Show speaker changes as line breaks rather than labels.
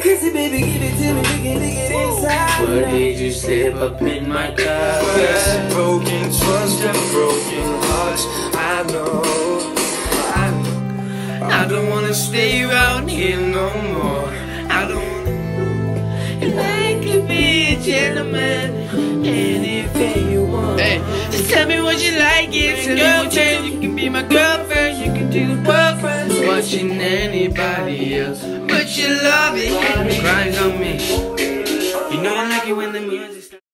crazy, baby, give it to me, we can dig it inside.
What did you slip up in my cup?
Broken trust and broken hearts. I know. I know.
I don't wanna stay around here no more. I don't wanna. If I could be a gentleman, anything you want. Hey, just tell me what you like, it's a girlfriend. You can be my girlfriend, you can do the world friends. Watching anybody else, but you like it when the music starts.